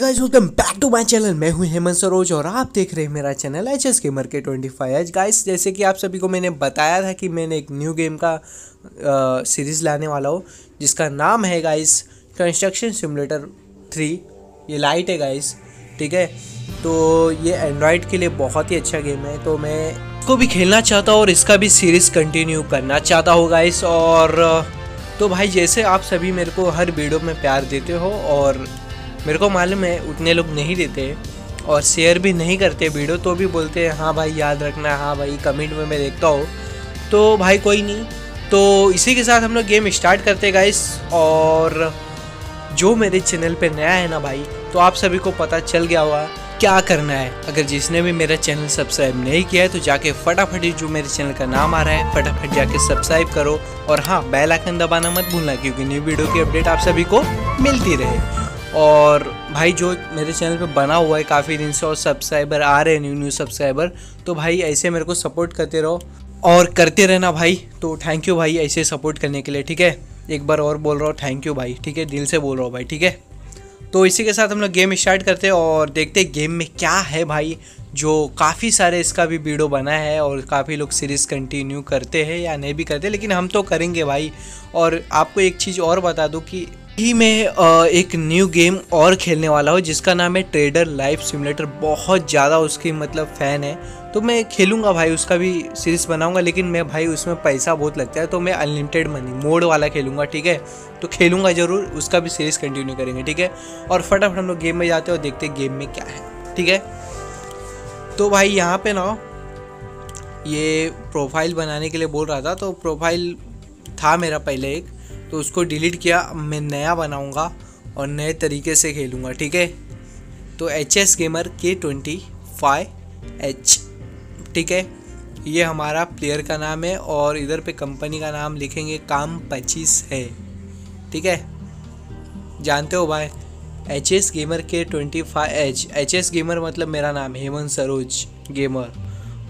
Guys welcome back to my channel मैं हूँ हेमंत सरोज और आप देख रहे हैं मेरा चैनल एच एस गेमर के ट्वेंटी फाइव एच गाइस जैसे कि आप सभी को मैंने बताया था कि मैंने एक न्यू गेम का सीरीज़ लाने वाला हूँ, जिसका नाम है गाइस कंस्ट्रक्शन सिमुलेटर थ्री ये लाइट है गाइस ठीक है? तो ये एंड्रॉयड के लिए बहुत ही अच्छा गेम है। तो मैं इसको भी खेलना चाहता हूँ और इसका भी सीरीज़ कंटिन्यू करना चाहता हूँ गाइस और तो भाई, जैसे आप सभी मेरे को हर वीडियो में प्यार देते हो और मेरे को मालूम है, उतने लोग नहीं देते और शेयर भी नहीं करते वीडियो तो भी बोलते हैं हाँ भाई, याद रखना हाँ भाई कमेंट में मैं देखता हूँ। तो भाई, कोई नहीं। तो इसी के साथ हम लोग गेम स्टार्ट करते गाइस और जो मेरे चैनल पे नया है ना भाई तो आप सभी को पता चल गया हुआ क्या करना है। अगर जिसने भी मेरा चैनल सब्सक्राइब नहीं किया है तो जाके फटाफट जो मेरे चैनल का नाम आ रहा है, फटाफट जाके सब्सक्राइब करो। और हाँ बेल आइकन दबाना मत भूलना, क्योंकि न्यू वीडियो की अपडेट आप सभी को मिलती रहे। और भाई जो मेरे चैनल पे बना हुआ है, काफ़ी दिन से और सब्सक्राइबर आ रहे हैं न्यू न्यू सब्सक्राइबर तो भाई ऐसे मेरे को सपोर्ट करते रहो और करते रहना भाई तो थैंक यू भाई ऐसे सपोर्ट करने के लिए, ठीक है? एक बार और बोल रहा हूँ थैंक यू भाई, ठीक है? दिल से बोल रहा हूँ भाई, ठीक है? तो इसी के साथ हम लोग गेम स्टार्ट करते हैं और देखते हैं गेम में क्या है भाई, जो काफ़ी सारे इसका भी वीडियो बना है और काफ़ी लोग सीरीज़ कंटिन्यू करते हैं या नहीं भी करते, लेकिन हम तो करेंगे भाई। और आपको एक चीज़ और बता दूँ कि ही मैं एक न्यू गेम और खेलने वाला हूँ, जिसका नाम है ट्रेडर लाइफ सिमुलेटर बहुत ज़्यादा उसकी मतलब फ़ैन है। तो मैं खेलूँगा भाई, उसका भी सीरीज़ बनाऊँगा, लेकिन मैं भाई, उसमें पैसा बहुत लगता है तो मैं अनलिमिटेड मनी मोड वाला खेलूँगा, ठीक है? तो खेलूँगा ज़रूर, उसका भी सीरीज़ कंटिन्यू करेंगे, ठीक है? और फटाफट हम लोग गेम में जाते हैं और देखते हैं गेम में क्या है, ठीक है? तो भाई, यहाँ पर ना, ये प्रोफ़ाइल बनाने के लिए बोल रहा था तो प्रोफ़ाइल था मेरा पहले एक। तो उसको डिलीट किया, मैं नया बनाऊँगा और नए तरीके से खेलूँगा, ठीक है? तो एच एस गेमर के ट्वेंटी फाइव एच ठीक है? ये हमारा प्लेयर का नाम है और इधर पे कंपनी का नाम लिखेंगे काम पच्चीस है, ठीक है? जानते हो भाई? एच एस गेमर के twenty five H H S gamer मतलब मेरा नाम हेमंत सरोज गेमर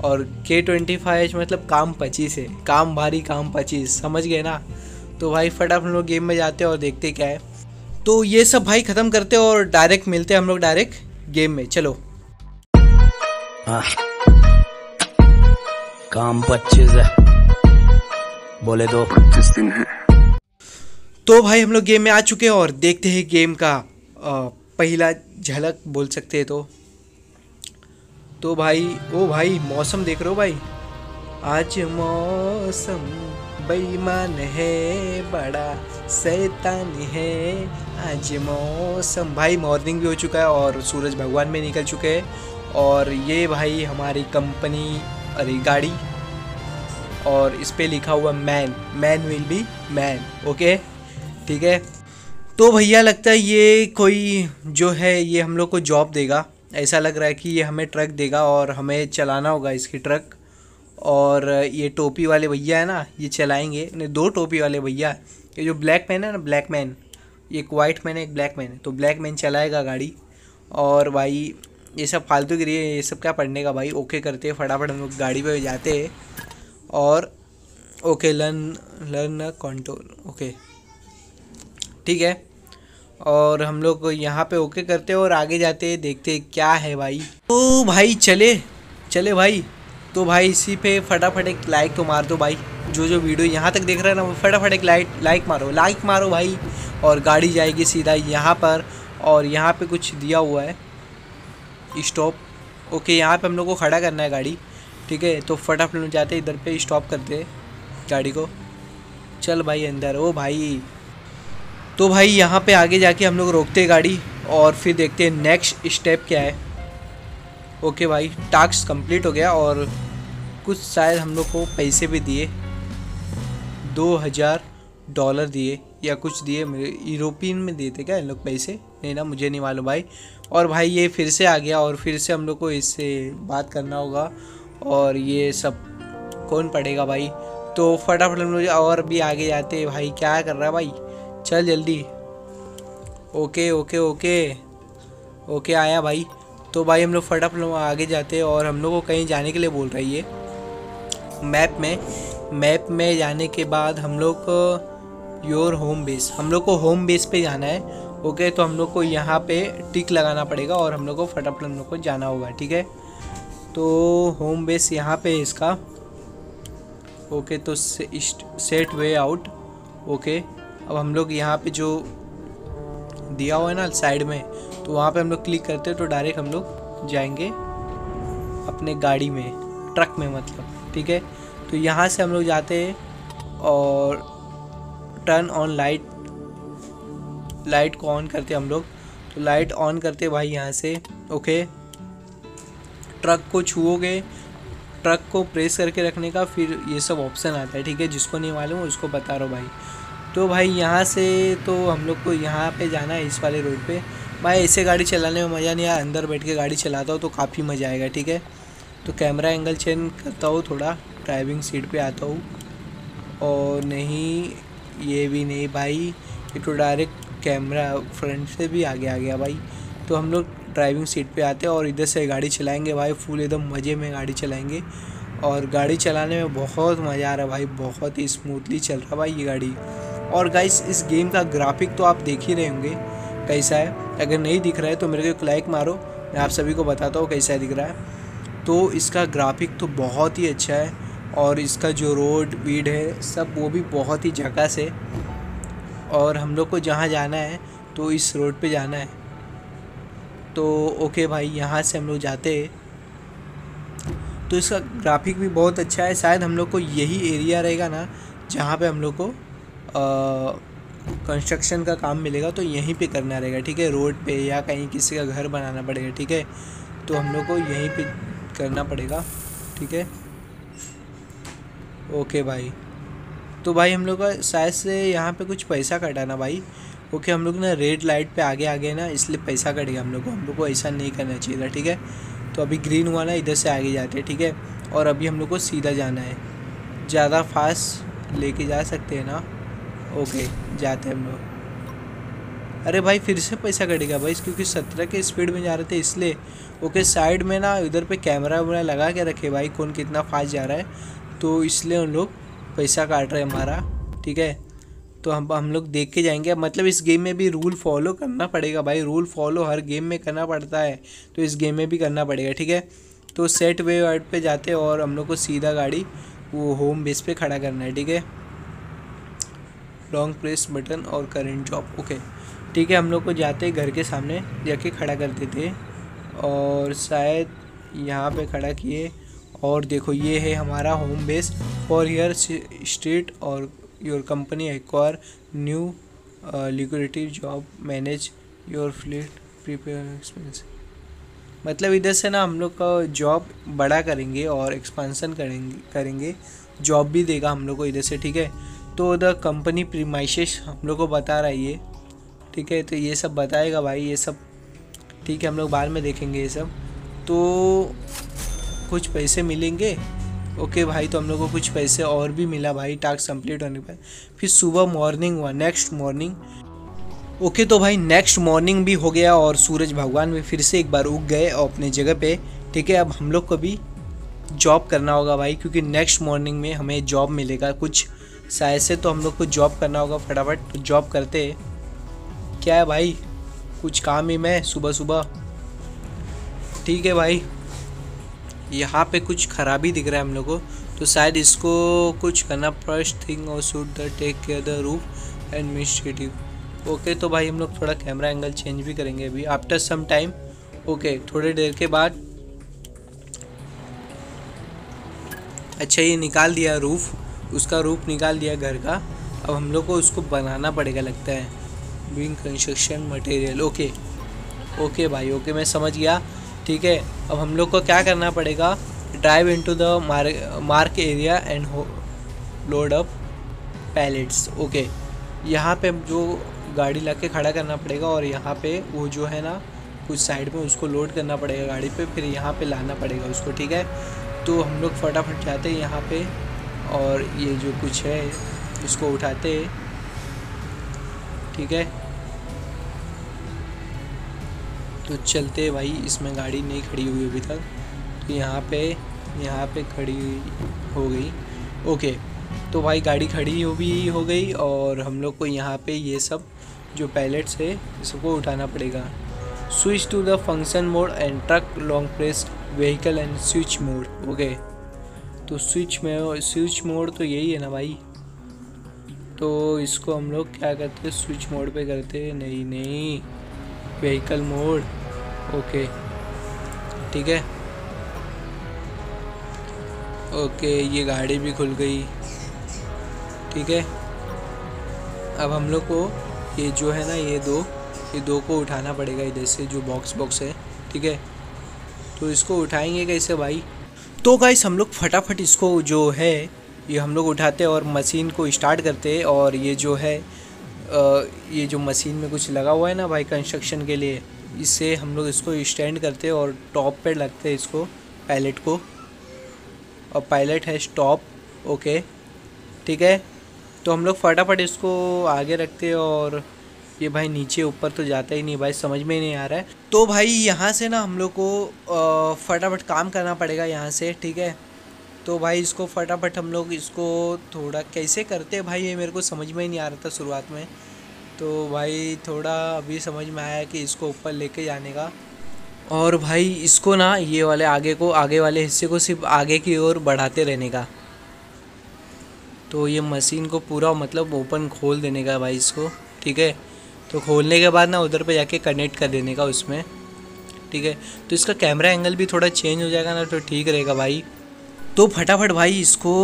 और के ट्वेंटी फाइव एच मतलब काम पच्चीस है, काम भारी, काम पच्चीस, समझ गए ना? तो भाई फटाफट हम लोग गेम में जाते हैं और देखते क्या है। तो ये सब भाई ख़त्म करते हैं और डायरेक्ट मिलते हैं हम लोग डायरेक्ट गेम में। चलो। हाँ। काम पच्चीस है। बोले दो। पच्चीस दिन है। तो भाई हम लोग गेम में आ चुके हैं और देखते हैं गेम का आ, पहला झलक बोल सकते हैं तो। तो भाई ओ भाई मौसम देख रहे हो भाई? आज मौसम बेईमान है, बड़ा शैतान है। आज मौसम, भाई मॉर्निंग भी हो चुका है और सूरज भगवान भी निकल चुके हैं। और ये भाई हमारी कंपनी, अरे गाड़ी, और इस पर लिखा हुआ man man will be man okay ठीक है? तो भैया लगता है ये कोई जो है, ये हम लोग को जॉब देगा। ऐसा लग रहा है कि ये हमें ट्रक देगा और हमें चलाना होगा इसकी ट्रक और ये टोपी वाले भैया है ना, ये चलाएँगे। नहीं, दो टोपी वाले भैया ये जो ब्लैक मैन है ना, ब्लैक मैन। एक वाइट मैन है एक ब्लैक मैन है तो ब्लैक मैन चलाएगा गाड़ी। और भाई, ये सब फालतू गिरी है ये सब क्या पढ़ने का भाई? ओके करते हैं, फटाफट हम लोग गाड़ी पे जाते हैं। और okay learn learn control okay ठीक है? और हम लोग यहाँ पे ओके करते हैं और आगे जाते हैं, देखते क्या है भाई। तो भाई, चले चले भाई। तो भाई इसी पे फटाफट एक लाइक तो मार दो भाई। जो जो वीडियो यहाँ तक देख रहे हैं ना, वो फटाफट एक लाइक लाइक मारो लाइक मारो भाई। और गाड़ी जाएगी सीधा यहाँ पर, और यहाँ पे कुछ दिया हुआ है। स्टॉप ओके यहाँ पे हम लोग को खड़ा करना है गाड़ी। ठीक है तो फटाफट लोग जाते इधर पे स्टॉप करते गाड़ी को। चल भाई अंदर, ओ भाई। तो भाई यहाँ पे आगे जाके हम लोग रोकते गाड़ी, और फिर देखते हैं नेक्स्ट स्टेप क्या है। ओके भाई टास्क कंप्लीट हो गया और कुछ शायद हम लोग को पैसे भी दिए। दो हज़ार डॉलर दिए या कुछ दिए, मेरे यूरोपियन में दिए थे क्या इन लोग पैसे? नहीं ना, मुझे नहीं मालूम भाई। और भाई ये फिर से आ गया और फिर से हम लोग को इससे बात करना होगा और ये सब कौन पढ़ेगा भाई? तो फटाफट हम लोग और भी आगे जाते भाई, क्या कर रहा है भाई? चल जल्दी। Okay okay okay. ओके, आया भाई। तो भाई हम लोग फटाफट लोग आगे जाते हैं और हम लोग को कहीं जाने के लिए बोल रही है मैप में। मैप में जाने के बाद हम लोग को योर होम बेस हम लोग को होम बेस पे जाना है। ओके तो हम लोग को यहाँ पे टिक लगाना पड़ेगा और हम लोग को फटाफट हम लोग को जाना होगा, ठीक है? तो होम बेस यहाँ पे है इसका। ओके तो सेट वे आउट ओके अब हम लोग यहाँ पे जो दिया हुआ है ना साइड में तो वहाँ पे हम लोग क्लिक करते हैं तो डायरेक्ट हम लोग जाएँगे अपने गाड़ी में ट्रक में मतलब ठीक है? तो यहाँ से हम लोग जाते हैं और टर्न ऑन लाइट लाइट को ऑन करते हम लोग। तो लाइट ऑन करते भाई यहाँ से ओके ट्रक को छुओगे ट्रक को प्रेस करके रखने का फिर ये सब ऑप्शन आता है, ठीक है? जिसको नहीं मालूम उसको बता रहा हूँ भाई। तो भाई यहाँ से तो हम लोग को यहाँ पे जाना है, इस वाले रोड पे। भाई, ऐसे गाड़ी चलाने में मज़ा नहीं आया अंदर बैठ के गाड़ी चलाता हूँ तो काफ़ी मज़ा आएगा, ठीक है? तो कैमरा एंगल चेंज करता हूँ थोड़ा ड्राइविंग सीट पे आता हूँ। और नहीं, ये भी नहीं भाई, ये तो डायरेक्ट कैमरा फ्रंट से भी आगे आ गया भाई। तो हम लोग ड्राइविंग सीट पे आते हैं और इधर से गाड़ी चलाएँगे भाई फुल एकदम मज़े में गाड़ी चलाएँगे। और गाड़ी चलाने में बहुत मज़ा आ रहा है भाई, बहुत ही स्मूथली चल रहा भाई ये गाड़ी। और गाइस इस गेम का ग्राफिक तो आप देख ही रहे होंगे। कैसा है? अगर नहीं दिख रहा है तो मेरे को एक लाइक मारो। मैं आप सभी को बताता हूँ कैसा दिख रहा है। तो इसका ग्राफिक तो बहुत ही अच्छा है और इसका जो रोड वीड है, सब वो भी बहुत ही जगह से और हम लोग को जहाँ जाना है तो इस रोड पे जाना है। तो ओके भाई, यहाँ से हम लोग जाते हैं। तो इसका ग्राफिक भी बहुत अच्छा है। शायद हम लोग को यही एरिया रहेगा ना, जहाँ पे हम लोग को कंस्ट्रक्शन का काम मिलेगा तो यहीं पे करना रहेगा, ठीक है? रोड पे या कहीं किसी का घर बनाना पड़ेगा, ठीक है? तो हम लोग को यहीं पे करना पड़ेगा, ठीक है? ओके भाई। तो भाई, हम लोग का शायद से यहाँ पे कुछ पैसा कटाना भाई। ओके हम लोग ना रेड लाइट पे आगे आ गए ना, इसलिए पैसा कटेगा हम लोग को। हम लोग को ऐसा नहीं करना चाहिए ठीक है? तो अभी ग्रीन हुआ ना, इधर से आगे जाते हैं, ठीक है? और अभी हम लोग को सीधा जाना है। ज़्यादा फास्ट लेके जा सकते हैं ना? ओके, जाते हम लोग। अरे भाई, फिर से पैसा कटेगा भाई, क्योंकि सत्रह के स्पीड में जा रहे थे इसलिए। ओके, साइड में ना इधर पे कैमरा वैमरा लगा के रखे भाई, कौन कितना फास्ट जा रहा है। तो इसलिए उन लोग पैसा काट रहे हैं हमारा, ठीक है? तो हम हम लोग देख के जाएँगे। मतलब इस गेम में भी रूल फॉलो करना पड़ेगा भाई रूल फॉलो हर गेम में करना पड़ता है। तो इस गेम में भी करना पड़ेगा, ठीक है? तो सेट वे वाइड पे जाते और हम लोग को सीधा गाड़ी वो होम बेस पे खड़ा करना है, ठीक है? लॉन्ग प्रेस बटन और करेंट जॉब ओके ठीक है, हम लोग को जाते घर के सामने जाके खड़ा करते थे और शायद यहाँ पे खड़ा किए और देखो, ये है हमारा home base for your street और your company acquire new liquidity job manage your fleet prepare expense मतलब इधर से ना हम लोग का जॉब बड़ा करेंगे और एक्सपांसन करेंगे करेंगे. जॉब भी देगा हम लोग को इधर से, ठीक है? तो द कंपनी प्रीमाइशेस हम लोग को बता रहा है ये। ठीक है तो ये सब बताएगा भाई, ये सब। ठीक है, हम लोग बाद में देखेंगे ये सब। तो कुछ पैसे मिलेंगे? ओके भाई तो हम लोग को कुछ पैसे और भी मिला भाई टास्क कंप्लीट होने पर फिर सुबह मॉर्निंग हुआ नेक्स्ट मॉर्निंग ओके तो भाई नेक्स्ट मॉर्निंग भी हो गया और सूरज भगवान भी फिर से एक बार उग गए और अपने जगह पे। ठीक है, अब हम लोग को भी जॉब करना होगा भाई, क्योंकि नेक्स्ट मॉर्निंग में हमें जॉब मिलेगा कुछ। शायद से तो हम लोग को जॉब करना होगा फटाफट। तो जॉब करते। क्या है भाई? कुछ काम ही मैं सुबह सुबह। ठीक है भाई। यहाँ पे कुछ खराबी दिख रहा है हम लोग को। तो शायद इसको कुछ करना फ़र्स्ट थिंग और shoot the take care the roof administrative okay तो भाई हम लोग थोड़ा कैमरा एंगल चेंज भी करेंगे अभी। आफ्टर सम टाइम ओके थोड़ी देर के बाद। अच्छा ये निकाल दिया रूफ उसका रूप निकाल दिया घर का। अब हम लोग को उसको बनाना पड़ेगा, लगता है। Being construction material okay okay भाई ओके मैं समझ गया। ठीक है, अब हम लोग को क्या करना पड़ेगा? Drive into the mark area and load up pallets okay यहाँ पे जो गाड़ी ला के खड़ा करना पड़ेगा और यहाँ पे वो जो है ना, कुछ साइड में उसको लोड करना पड़ेगा गाड़ी पे, फिर यहाँ पे लाना पड़ेगा उसको, ठीक है। तो हम लोग फटाफट जाते हैं यहाँ पे। और ये जो कुछ है उसको उठाते ठीक है? तो चलते भाई, इसमें गाड़ी नहीं खड़ी हुई अभी तक। तो यहाँ पे यहाँ पे खड़ी हो गई। ओके तो भाई गाड़ी खड़ी हो भी हो गई और हम लोग को यहाँ पे ये सब जो पैलेट्स है, इसको उठाना पड़ेगा। Switch to the function mode and truck long press vehicle and switch mode okay. तो स्विच में स्विच मोड तो यही है ना भाई। तो इसको हम लोग क्या करते हैं? स्विच मोड पे करते हैं। नहीं नहीं। व्हीकल मोड ओके ठीक है। ओके ये गाड़ी भी खुल गई। ठीक है। अब हम लोग को ये जो है ना, ये दो ये दो को उठाना पड़ेगा इधर से, जो बॉक्स बॉक्स है। ठीक है। तो इसको उठाएँगे कैसे भाई? तो गाइस हम लोग फटाफट इसको जो है, ये हम लोग उठाते और मशीन को स्टार्ट करते और ये जो है ये जो मशीन में कुछ लगा हुआ है ना भाई कंस्ट्रक्शन के लिए, इससे हम लोग इसको स्टैंड करते और टॉप पे लगते इसको पायलट को। और पायलट है स्टॉप ओके ठीक है? तो हम लोग फटाफट इसको आगे रखते और ये भाई नीचे ऊपर तो जाता ही नहीं, भाई समझ में नहीं आ रहा है। तो भाई यहाँ से ना हम लोग को फटाफट काम करना पड़ेगा यहाँ से, ठीक है? तो भाई इसको फटाफट हम लोग इसको थोड़ा, कैसे करते हैं भाई ये मेरे को समझ में ही नहीं आ रहा था शुरुआत में। तो भाई थोड़ा अभी समझ में आया कि इसको ऊपर लेके जाने का। और भाई इसको ना ये वाले आगे को, आगे वाले हिस्से को सिर्फ़ आगे की ओर बढ़ाते रहने का। तो ये मशीन को पूरा मतलब ओपन खोल देने का भाई इसको, ठीक है? तो खोलने के बाद ना उधर पे जाके कनेक्ट कर देने का उसमें। ठीक है? तो इसका कैमरा एंगल भी थोड़ा चेंज हो जाएगा ना तो ठीक रहेगा भाई। तो फटाफट भाई इसको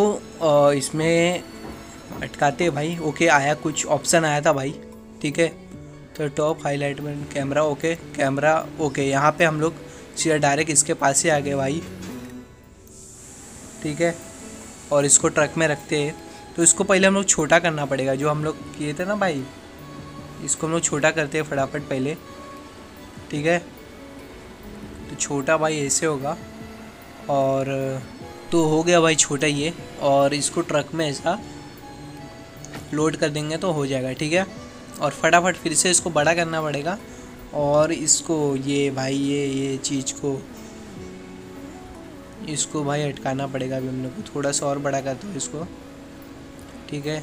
इसमें अटकाते भाई। ओके, आया कुछ ऑप्शन आया था भाई। ठीक है? तो टॉप हाईलाइट में कैमरा ओके कैमरा ओके, यहाँ पे हम लोग सीधा डायरेक्ट इसके पास ही आ गए भाई। ठीक है? और इसको ट्रक में रखते हैं। तो इसको पहले हम लोग छोटा करना पड़ेगा, जो हम लोग किए थे ना भाई। इसको हम लोग छोटा करते हैं फटाफट पहले। ठीक है? तो छोटा भाई ऐसे होगा। और तो हो गया भाई छोटा ये। और इसको ट्रक में ऐसा लोड कर देंगे तो हो जाएगा, ठीक है? और फटाफट फिर से इसको बड़ा करना पड़ेगा। और इसको ये भाई, ये ये चीज़ को, इसको भाई अटकाना पड़ेगा अभी हम लोग को। थोड़ा सा और बड़ा करते हो इसको। ठीक है?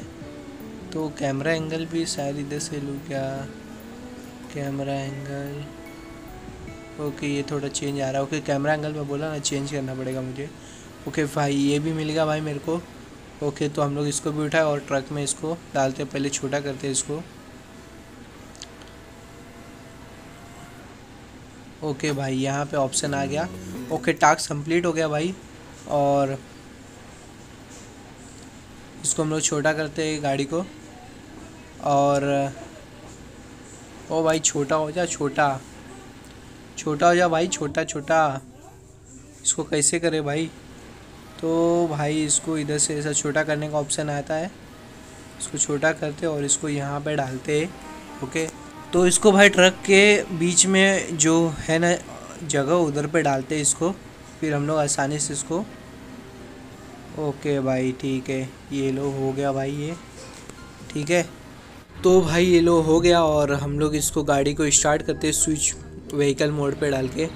तो कैमरा एंगल भी शायद इधर से लूँ क्या? कैमरा एंगल ओके ये थोड़ा चेंज आ रहा है। ओके कैमरा एंगल में बोला ना चेंज करना पड़ेगा मुझे। ओके भाई, ये भी मिल गया भाई मेरे को। ओके तो हम लोग इसको भी उठाए और ट्रक में इसको डालते पहले छोटा करते इसको। ओके भाई, यहाँ पे ऑप्शन आ गया। ओके टास्क कंप्लीट हो गया भाई। और इसको हम लोग छोटा करते गाड़ी को। और, ओ भाई छोटा हो जा, छोटा। छोटा हो जा भाई, छोटा छोटा। इसको कैसे करें भाई? तो भाई इसको इधर से ऐसा छोटा करने का ऑप्शन आता है। इसको छोटा करते और इसको यहाँ पे डालते, ओके? तो इसको भाई ट्रक के बीच में जो है ना, जगह उधर पे डालते इसको। फिर हम लोग आसानी से इसको, ओके भाई, ठीक है। ये लो, हो गया भाई ये, ठीक है? तो भाई ये लो हो गया और हम लोग इसको गाड़ी को स्टार्ट करते स्विच व्हीकल मोड पे डाल के।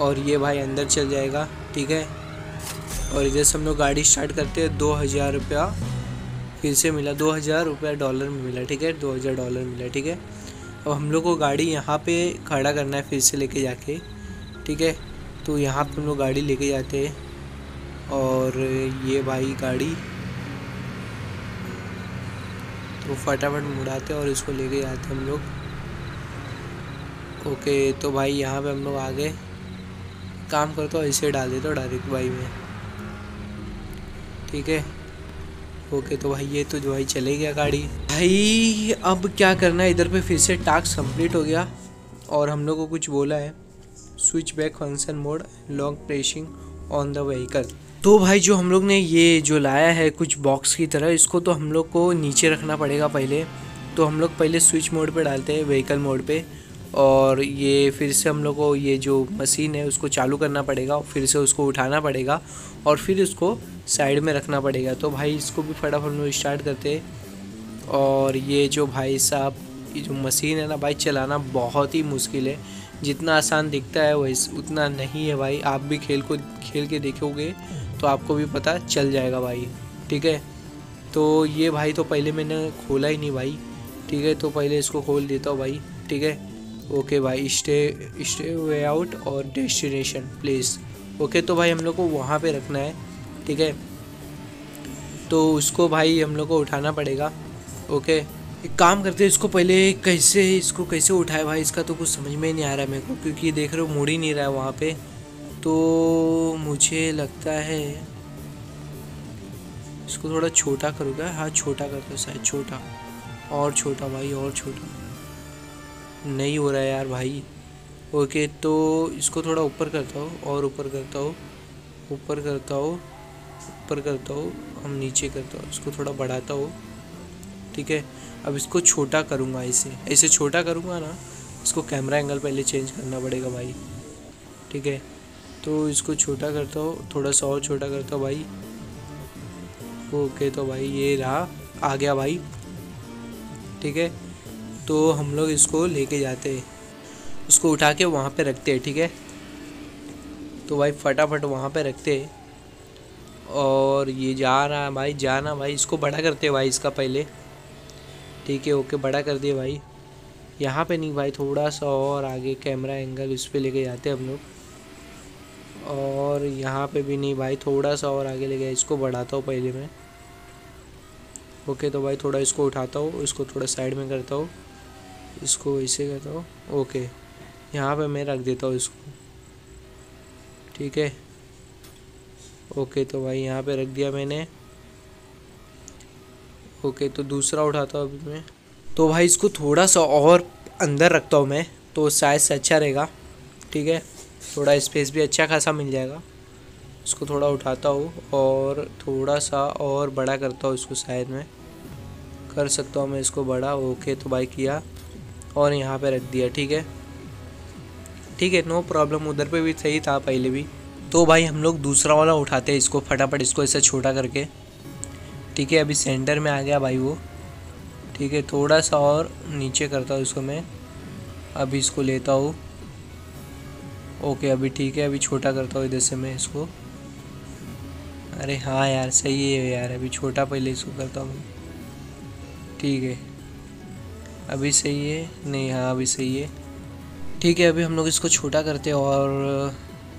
और ये भाई अंदर चल जाएगा, ठीक है? और इधर से हम लोग गाड़ी स्टार्ट करते हैं, दो हज़ार रुपया फिर से मिला, दो हज़ार रुपया डॉलर में मिला, ठीक है? दो हज़ार डॉलर मिला, ठीक है? अब हम लोग को गाड़ी यहाँ पे खड़ा करना है फिर से लेके जाके, ठीक है? तो यहाँ पे हम लोग गाड़ी लेके जाते हैं। और ये भाई गाड़ी तो फटाफट मुड़ाते और इसको लेके जाते हम लोग। ओके तो भाई यहाँ पे हम लोग आ गए काम करते तो ऐसे डाल देते डायरेक्ट भाई में। ठीक है? ओके तो भाई ये तो जो भाई चले गया गाड़ी। भाई, अब क्या करना है? इधर पे फिर से टास्क कंप्लीट हो गया और हम लोग को कुछ बोला है। Switch back function mode long pressing on the vehicle तो भाई जो हम लोग ने ये जो लाया है कुछ बॉक्स की तरह, इसको तो हम लोग को नीचे रखना पड़ेगा पहले। तो हम लोग पहले स्विच मोड पे डालते हैं व्हीकल मोड पे। और ये फिर से हम लोग को ये जो मशीन है, उसको चालू करना पड़ेगा, फिर से उसको उठाना पड़ेगा और फिर उसको साइड में रखना पड़ेगा। तो भाई इसको भी फटाफट हम लोग स्टार्ट करते और ये जो भाई साहब, ये जो मशीन है ना भाई, चलाना बहुत ही मुश्किल है। जितना आसान दिखता है वैसे, उतना नहीं है भाई। आप भी खेल को, खेल के देखोगे तो आपको भी पता चल जाएगा भाई, ठीक है? तो ये भाई तो पहले मैंने खोला ही नहीं भाई, ठीक है? तो पहले इसको खोल देता हूँ भाई, ठीक है? ओके भाई, स्टे स्टे वे आउट और डेस्टिनेशन प्लेस ओके तो भाई हम लोग को वहाँ पे रखना है, ठीक है? तो उसको भाई हम लोग को उठाना पड़ेगा, ओके? एक काम करते हैं, इसको पहले कैसे, इसको कैसे उठाए भाई? इसका तो कुछ समझ में नहीं आ रहा है मेरे को, क्योंकि देख रहे हो मुड़ ही नहीं रहा है वहाँ पे। तो मुझे लगता है इसको थोड़ा छोटा करूँगा। हाँ छोटा करते शायद, छोटा। और छोटा भाई, और छोटा। नहीं हो रहा है यार भाई। ओके तो इसको थोड़ा ऊपर करता हूँ, और ऊपर करता हूँ, ऊपर करता हूँ, ऊपर करता हूँ, हम नीचे करता हूँ। इसको थोड़ा बढ़ाता हूँ, ठीक है? अब इसको छोटा करूँगा ऐसे। ऐसे छोटा करूँगा ना, इसको कैमरा एंगल पहले चेंज करना पड़ेगा भाई, ठीक है? तो इसको छोटा करता हूँ, थोड़ा सा और छोटा करता हूँ भाई। ओके तो भाई ये रहा, आ गया भाई। ठीक है तो हम लोग इसको लेके जाते हैं। उसको उठा के वहाँ पे रखते हैं, ठीक है? तो भाई फटाफट वहाँ पे रखते हैं। और ये जा रहा है भाई जाना भाई, इसको बड़ा करते हैं भाई इसका पहले। ठीक है, ओके, बड़ा कर दिए भाई। यहाँ पे नहीं भाई, थोड़ा सा और आगे, कैमरा एंगल इस पर लेके जाते हैं हम लोग। और यहाँ पे भी नहीं भाई, थोड़ा सा और आगे ले गया, इसको बढ़ाता हूँ पहले मैं। ओके तो भाई थोड़ा इसको उठाता हूँ, इसको थोड़ा साइड में करता हूँ, इसको ऐसे करता हूँ, ओके। यहाँ पे मैं रख देता हूँ इसको, ठीक है? ओके तो भाई यहाँ पे रख दिया मैंने। ओके तो दूसरा उठाता हूँ अभी मैं। तो भाई इसको थोड़ा सा और अंदर रखता हूँ मैं तो शायद से अच्छा रहेगा, ठीक है? थोड़ा स्पेस भी अच्छा खासा मिल जाएगा। इसको थोड़ा उठाता हूँ और थोड़ा सा और बड़ा करता हूँ इसको शायद मैं। कर सकता हूँ मैं इसको बड़ा ओके तो भाई किया। और यहाँ पे रख दिया, ठीक है? ठीक है नो प्रॉब्लम उधर पे भी सही था पहले भी। तो भाई हम लोग दूसरा वाला उठाते हैं इसको फटाफट, इसको ऐसे छोटा करके। ठीक है, अभी सेंटर में आ गया भाई वो। ठीक है, थोड़ा सा और नीचे करता हूँ इसको मैं। अभी इसको लेता हूँ। ओके, अभी ठीक है, अभी छोटा करता हूँ इधर से मैं इसको। अरे हाँ यार, सही है यार, अभी छोटा पहले इसको करता हूँ। ठीक है। अभी सही है? नहीं हाँ अभी सही है। ठीक है, अभी हम लोग इसको छोटा करते हैं और,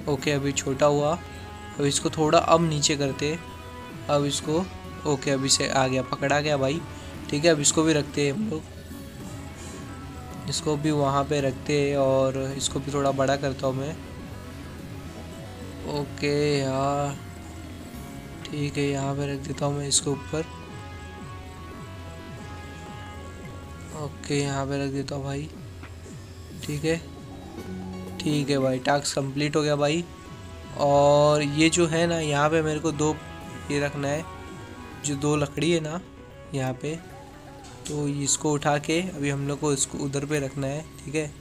ओके, अभी छोटा हुआ। अब इसको थोड़ा अब नीचे करते अब इसको, ओके, अभी से आ गया पकड़ा गया भाई। ठीक है, अब इसको भी रखते हैं हम लोग। इसको भी वहाँ पे रखते और इसको भी थोड़ा बड़ा करता हूँ मैं। ओके यार, ठीक है, यहाँ पे रख देता हूँ मैं इसके ऊपर। ओके, यहाँ पे रख देता हूँ भाई। ठीक है? ठीक है भाई, टास्क कंप्लीट हो गया भाई। और ये जो है ना, यहाँ पे मेरे को दो ये रखना है। जो दो लकड़ी है ना, यहाँ पे। तो इसको उठा के अभी हम लोग को इसको उधर पे रखना है, ठीक है?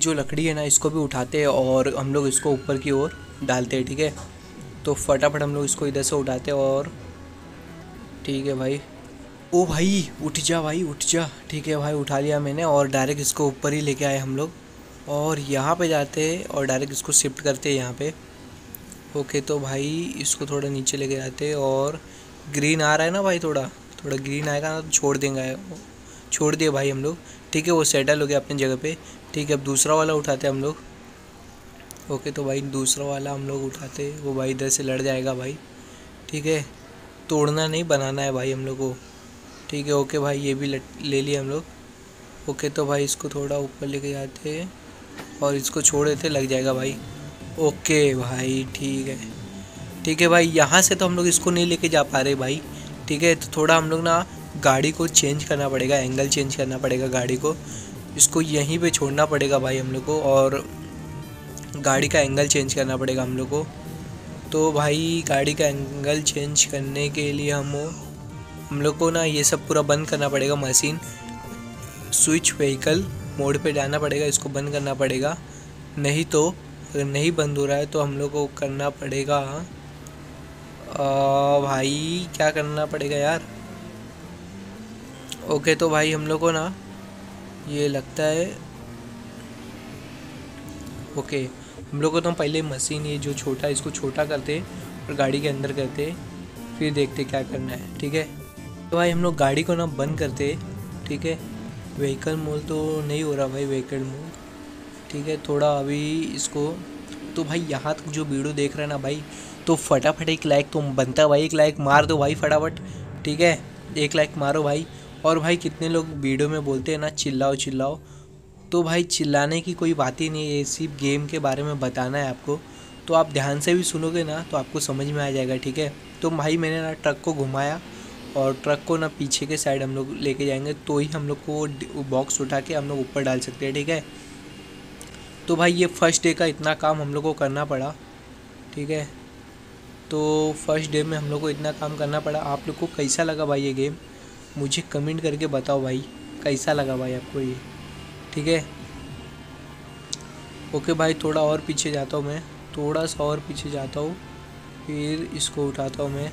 जो लकड़ी है ना, इसको भी उठाते हैं और हम लोग इसको ऊपर की ओर डालते हैं, ठीक है? तो फटाफट हम लोग इसको इधर से उठाते हैं और, ठीक है भाई? ओ भाई, उठ जा भाई, उठ जा, ठीक है भाई, उठा लिया मैंने और डायरेक्ट इसको ऊपर ही लेके आए हम लोग। और यहाँ पे जाते हैं और डायरेक्ट इसको शिफ्ट करते हैं यहाँ पे। ओके तो भाई इसको थोड़ा नीचे लेके जाते और ग्रीन आ रहा है ना भाई थोड़ा? थोड़ा ग्रीन आएगा ना तो छोड़ देंगे। छोड़ दिए भाई हम लोग। ठीक है, वो सेटल हो गया अपनी जगह पे। ठीक है, अब दूसरा वाला उठाते हम लोग। ओके तो भाई दूसरा वाला हम लोग उठाते वो भाई इधर से लड़ जाएगा भाई। ठीक है, तोड़ना नहीं, बनाना है भाई हम लोग को। ठीक है ओके भाई, ये भी ले लिए हम लोग। ओके तो भाई इसको थोड़ा ऊपर लेके जाते हैं। और इसको छोड़ देते लग जाएगा भाई। ओके भाई, ठीक है। ठीक है भाई, यहाँ से तो हम लोग इसको नहीं लेके जा पा रहे भाई। ठीक है तो थोड़ा हम लोग ना गाड़ी को चेंज करना पड़ेगा एंगल चेंज करना पड़ेगा गाड़ी को। इसको यहीं पे छोड़ना पड़ेगा भाई हम लोग को और गाड़ी का एंगल चेंज करना पड़ेगा हम लोग को। तो भाई गाड़ी का एंगल चेंज करने के लिए हम हम लोग को ना ये सब पूरा बंद करना पड़ेगा मशीन स्विच व्हीकल मोड पे जाना पड़ेगा इसको बंद करना पड़ेगा। नहीं तो अगर नहीं बंद हो रहा है तो हम लोग को करना पड़ेगा। आ, भाई क्या करना पड़ेगा यार? ओके तो भाई हम लोग को ना ये लगता है, ओके, हम लोग को तो पहले मशीन ये जो छोटा इसको छोटा करते और गाड़ी के अंदर करते फिर देखते क्या करना है, ठीक है? तो भाई हम लोग गाड़ी को ना बंद करते ठीक है? व्हीकल मोल तो नहीं हो रहा भाई व्हीकल मोल, ठीक है? थोड़ा अभी इसको तो भाई यहाँ तक जो वीडियो देख रहे हैं ना भाई तो फटाफट एक लाइक तो बनता भाई, एक लाइक मार दो भाई फटाफट, ठीक है? एक लाइक मारो भाई। और भाई कितने लोग वीडियो में बोलते हैं ना, चिल्लाओ चिल्लाओ। तो भाई चिल्लाने की कोई बात ही नहीं है सिर्फ़ गेम के बारे में बताना है आपको। तो आप ध्यान से भी सुनोगे ना तो आपको समझ में आ जाएगा, ठीक है? तो भाई मैंने ना ट्रक को घुमाया और ट्रक को ना पीछे के साइड हम लोग लेके जाएँगे तो ही हम लोग को बॉक्स उठा के हम लोग ऊपर डाल सकते हैं, ठीक है? तो भाई ये फ़र्स्ट डे का इतना काम हम लोग को करना पड़ा, ठीक है? तो फ़र्स्ट डे में हम लोग को इतना काम करना पड़ा। आप लोग को कैसा लगा भाई ये गेम मुझे कमेंट करके बताओ भाई, कैसा लगा भाई आपको ये? ठीक है? ओके भाई, थोड़ा और पीछे जाता हूँ मैं, थोड़ा सा और पीछे जाता हूँ, फिर इसको उठाता हूँ मैं।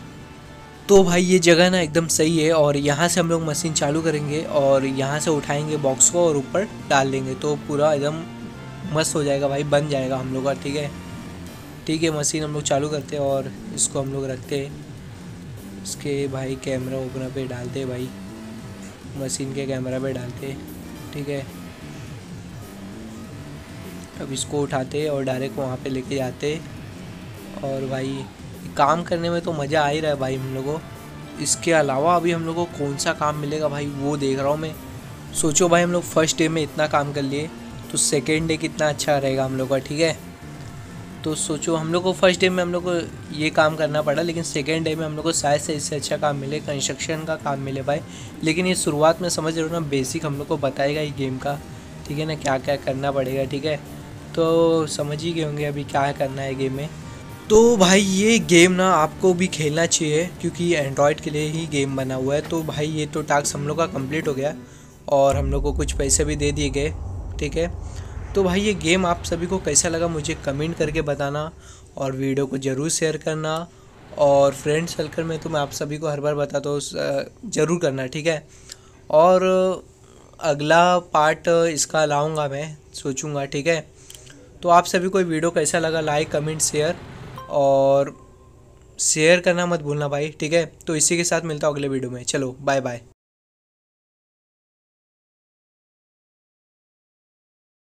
तो भाई, ये जगह ना एकदम सही है और यहाँ से हम लोग मशीन चालू करेंगे और यहाँ से उठाएँगे बॉक्स को और ऊपर डाल देंगे तो पूरा एकदम मस्त हो जाएगा भाई, बन जाएगा हम लोग का, ठीक है? ठीक है, मशीन हम लोग चालू करते हैं और इसको हम लोग रखते हैं। इसके भाई कैमरा वैमरा पे डालते भाई। मशीन के कैमरा पे डालते ठीक है। अब इसको उठाते और डायरेक्ट वहाँ पे लेके जाते और भाई, काम करने में तो मज़ा आ ही रहा है भाई हम लोगों। इसके अलावा अभी हम लोग को कौन सा काम मिलेगा भाई, वो देख रहा हूँ मैं। सोचो भाई, हम लोग फ़र्स्ट डे में इतना काम कर लिए तो सेकेंड डे कितना अच्छा रहेगा हम लोग का, ठीक है। तो सोचो, हम लोग को फ़र्स्ट डे में हम लोग को ये काम करना पड़ा, लेकिन सेकेंड डे में हम लोग को शायद से इससे अच्छा काम मिले कंस्ट्रक्शन का काम मिले भाई। लेकिन ये शुरुआत में समझ रहे हो ना बेसिक हम लोग को बताएगा ये गेम का, ठीक है ना क्या क्या करना पड़ेगा, ठीक है? तो समझ ही गए होंगे अभी क्या करना है गेम में। तो भाई ये गेम ना आपको भी खेलना चाहिए, क्योंकि एंड्रॉयड के लिए ही गेम बना हुआ है। तो भाई ये तो टास्क हम लोग का कंप्लीट हो गया, और हम लोग को कुछ पैसे भी दे दिए गए, ठीक है? तो भाई ये गेम आप सभी को कैसा लगा मुझे कमेंट करके बताना और वीडियो को ज़रूर शेयर करना और फ्रेंड सर्कल में तो मैं आप सभी को हर बार बताता हूँ ज़रूर करना, ठीक है? और अगला पार्ट इसका लाऊँगा मैं, सोचूँगा, ठीक है? तो आप सभी को वीडियो कैसा लगा लाइक कमेंट शेयर और शेयर करना मत भूलना भाई, ठीक है? तो इसी के साथ मिलता हूँ अगले वीडियो में, चलो बाय बाय